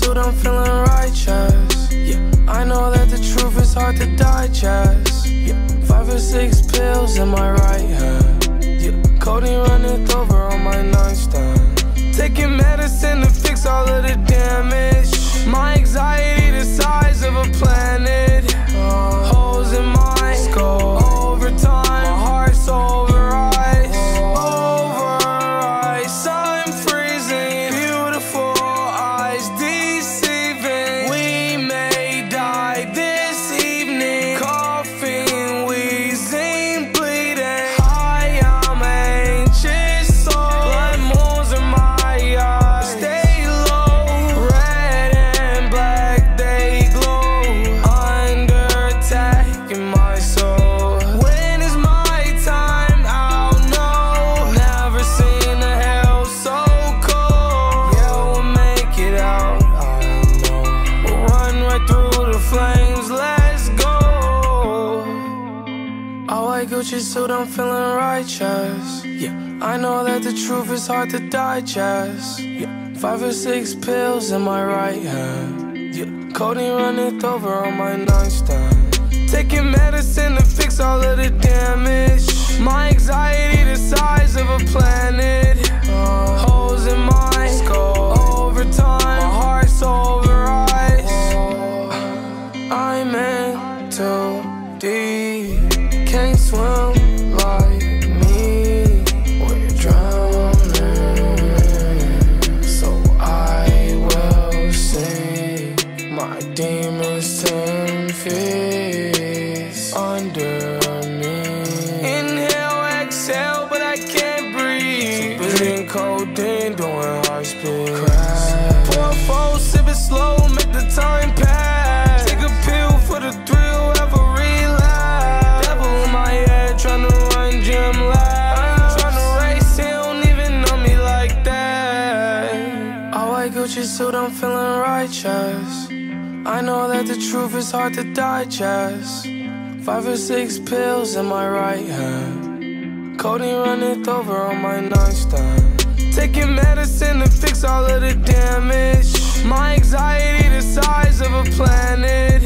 Suit, I'm feeling righteous. Yeah, I know that the truth is hard to digest. Yeah, five or six pills in my right hand. Gucci suit, I'm feeling righteous. Yeah, I know that the truth is hard to digest. Yeah, five or six pills in my right hand. Yeah, codeine running over on my nightstand. Taking medicine to fix all of the damage. My anxiety the size of a planet. Holes in my skull. Over time, my heart's over ice. I'm in too deep. Can't swim like me. We're drowning. So I will sing my demons ten feet under me. Inhale, exhale, but I can't breathe. Billion codeine suit, I'm feeling righteous. I know that the truth is hard to digest. Five or six pills in my right hand. codeine running over on my nightstand. Taking medicine to fix all of the damage. My anxiety the size of a planet.